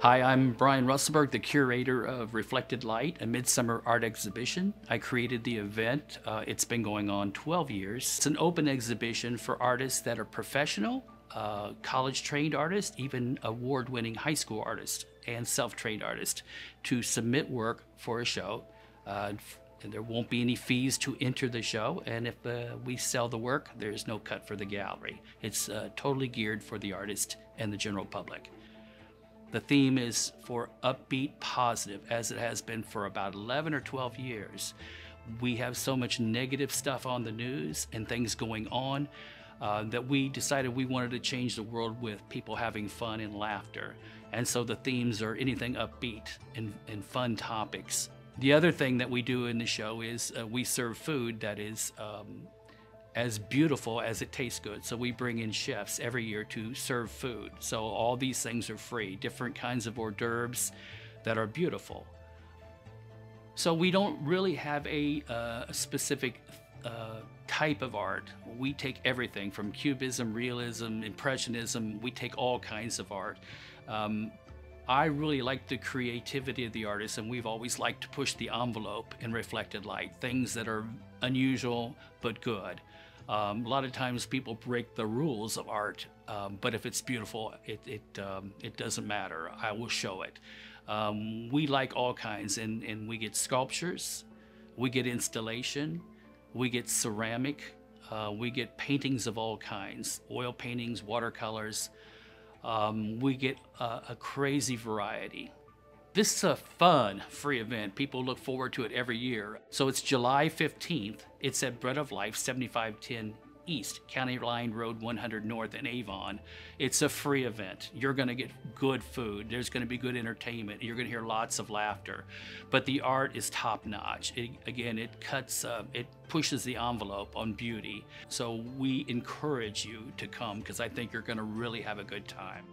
Hi, I'm Brian Russelburg, the curator of Reflected Light, a midsummer art exhibition. I created the event. Uh, it's been going on 12 years. It's an open exhibition for artists that are professional, uh, college trained artists, even award winning high school artists, and self trained artists to submit work for a show. Uh, and there won't be any fees to enter the show, and if uh, we sell the work, there's no cut for the gallery. It's uh, totally geared for the artist and the general public. The theme is for upbeat positive, as it has been for about 11 or 12 years. We have so much negative stuff on the news and things going on uh, that we decided we wanted to change the world with people having fun and laughter. And so the themes are anything upbeat and, and fun topics. The other thing that we do in the show is uh, we serve food that is um, as beautiful as it tastes good. So we bring in chefs every year to serve food. So all these things are free, different kinds of hors d'oeuvres that are beautiful. So we don't really have a, uh, specific uh, type of art. We take everything from cubism, realism, impressionism. We take all kinds of art. Um, I really like the creativity of the artist, and we've always liked to push the envelope in reflected light, things that are unusual but good. Um, a lot of times people break the rules of art, um, but if it's beautiful, it, it, um, it doesn't matter. I will show it. Um, we like all kinds, and, and we get sculptures, we get installation, we get ceramic, uh, we get paintings of all kinds, oil paintings, watercolors. Um, we get a, a crazy variety. This is a fun free event. People look forward to it every year. So it's July 15th. It's at Bread of Life, 7510 East, County Line Road 100 North in Avon. It's a free event. You're going to get good food. There's going to be good entertainment. You're going to hear lots of laughter. But the art is top notch. It, again, it cuts, uh, it pushes the envelope on beauty. So we encourage you to come because I think you're going to really have a good time.